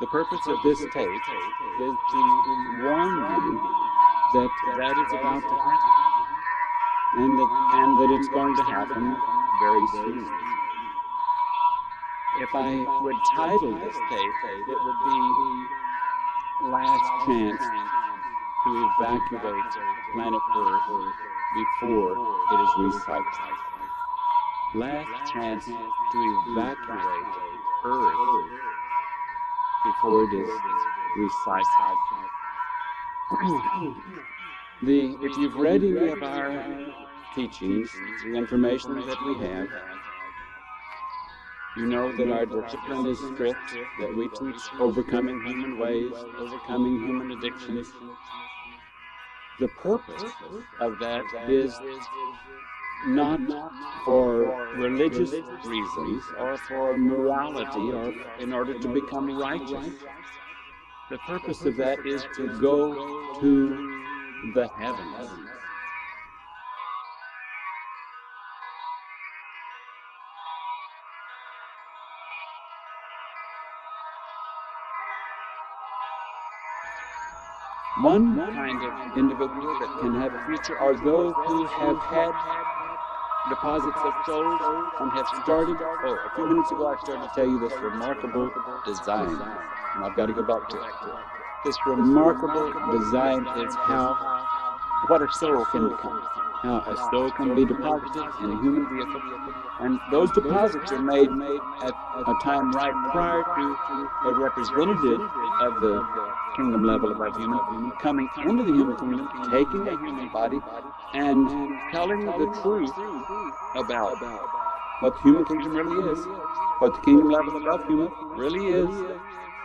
The purpose of this tape is to warn you that that is about to happen, and that, and that it's going to happen very soon. If I would title this tape, it would be Last Chance to Evacuate Planet Earth Before It is Recycled. Last Chance to Evacuate Earth Before It is Recycled. the, if you've read any of our teachings, the information that we have, you know that our discipline is strict, that we teach overcoming human ways, overcoming human addictions. The purpose of that is not for religious reasons or for morality or in order to become righteous. The purpose of that is to go to the heavens. One kind of individual that can have a future are those who have had deposits of souls and have started. Oh, a few minutes ago I started to tell you this remarkable design, and I've got to go back to it. This remarkable design is how what a soul can become. How a soul can be deposited in a human vehicle, and those deposits are made at a time right prior to a representative of the kingdom level of human coming into the human kingdom, taking a human body, and telling the truth about what the human kingdom really is, what the kingdom level above human really is,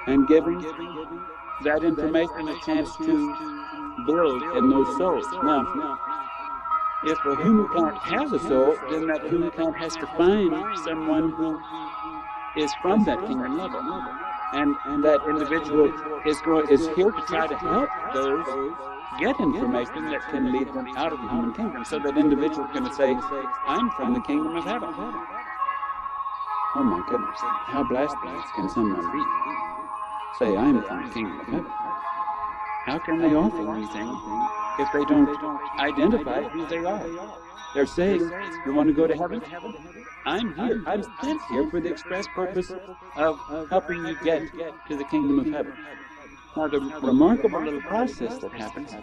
and giving that information a chance to build in those souls. Now, if a human count has a soul, then that human count has to find someone who is from that kingdom level. And, and that individual is, going, is here to try to help those get information that can lead them out of the human kingdom. So that individual can say, I'm from the kingdom of heaven. Oh my goodness, how blasphemous can someone be? Say, I'm from the kingdom of heaven. How can they offer anything if they don't identify who they are? They're saying, You want to go to heaven? I'm here. I'm sent here for the express purpose of helping you get to the kingdom of heaven. Now, the remarkable little process that happens